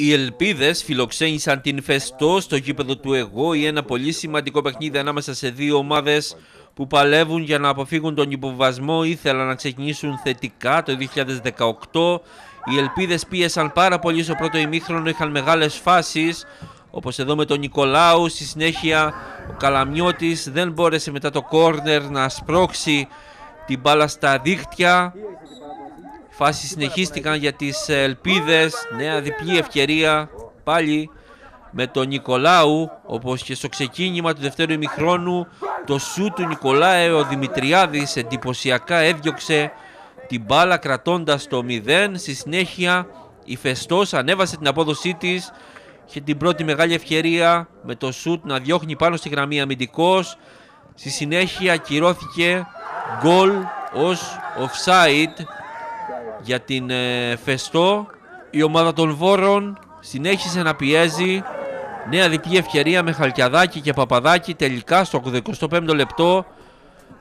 Οι Ελπίδες φιλοξένησαν την Φεστό στο γήπεδο του ΕΓΟ ή ένα πολύ σημαντικό παιχνίδι ανάμεσα σε δύο ομάδες που παλεύουν για να αποφύγουν τον υποβασμό. Ήθελαν να ξεκινήσουν θετικά το 2018. Οι Ελπίδες πίεσαν πάρα πολύ στο πρώτο ημίχρονο, είχαν μεγάλες φάσεις. Όπως εδώ με τον Νικολάου, στη συνέχεια ο Καλαμιώτης δεν μπόρεσε μετά το κόρνερ να σπρώξει την μπάλα στα δίχτυα Φάσεις συνεχίστηκαν για τις ελπίδες, νέα διπλή ευκαιρία. Πάλι με τον Νικολάου όπως και στο ξεκίνημα του δευτέρου ημιχρόνου το σου του Νικολάου ο Δημητριάδης εντυπωσιακά έδιωξε την μπάλα κρατώντας το 0 στη συνέχεια η Φεστός ανέβασε την απόδοσή της και την πρώτη μεγάλη ευκαιρία με το σουτ να διώχνει πάνω στη γραμμή αμυντικός. Στη συνέχεια κυρώθηκε γκολ ως offside για την ε, Φεστό. Η ομάδα των Βόρων συνέχισε να πιέζει. Νέα διπλή ευκαιρία με Χαλκιαδάκη και Παπαδάκη τελικά στο 85ο λεπτό.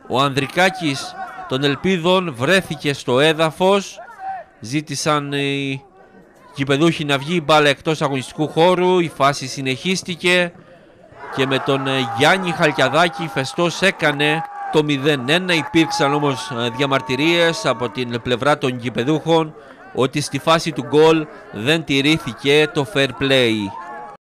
Ο Ανδρικάκης των Ελπίδων βρέθηκε στο έδαφος. Ζήτησαν οι κυπεδούχοι να βγει η μπάλα εκτός αγωνιστικού χώρου. Η φάση συνεχίστηκε και με τον ε, Γιάννη Χαλκιαδάκη Φεστός έκανε το 0-1 υπήρξαν όμως ε, διαμαρτυρίες από την πλευρά των γηπεδούχων ότι στη φάση του γκολ δεν τηρήθηκε το fair play.